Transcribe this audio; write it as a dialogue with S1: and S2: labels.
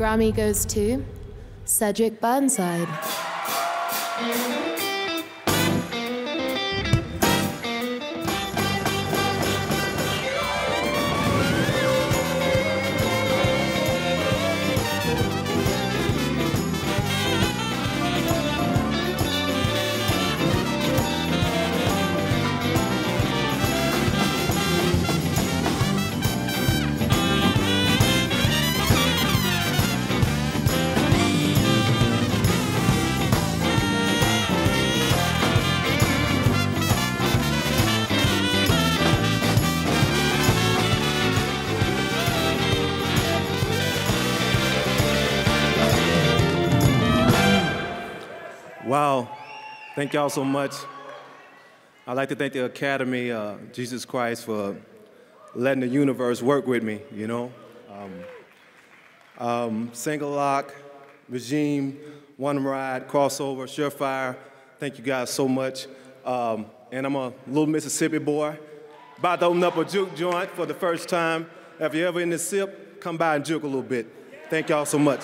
S1: Grammy goes to Cedric Burnside.
S2: Wow. Thank y'all so much. I'd like to thank the Academy, uh, Jesus Christ, for letting the universe work with me, you know. Um, um, Single Lock, Regime, One Ride, Crossover, Surefire. Thank you guys so much. Um, and I'm a little Mississippi boy. About to open up a juke joint for the first time. If you're ever in the SIP, come by and juke a little bit. Thank y'all so much.